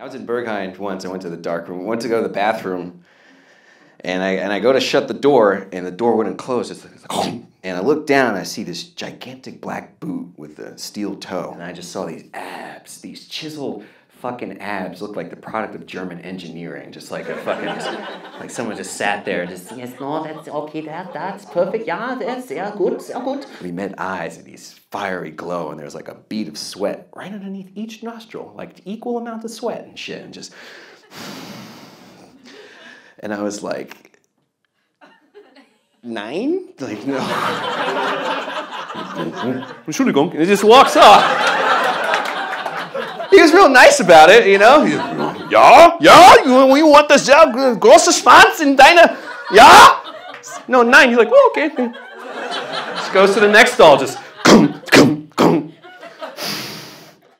I was in Berghain once. I went to the dark room. Went to go to the bathroom, and I and I go to shut the door, and the door wouldn't close. It's like, and I look down, and I see this gigantic black boot with a steel toe, and I just saw these abs, these chiseled fucking abs look like the product of German engineering, just like a fucking, like someone just sat there and just, yes, no, that's okay, that, that's perfect, yeah, that's, yeah, good, yeah, good. We met eyes and these fiery glow, and there was like a bead of sweat right underneath each nostril, like equal amount of sweat and shit, and just, and I was like, nine? Like, no. Entschuldigung, and it just walks off he was real nice about it, you know. Ja, ja, you, you want this uh, große Schwanz in deine, ja? No, nine. He's like, well, okay. Just goes to the next stall, just,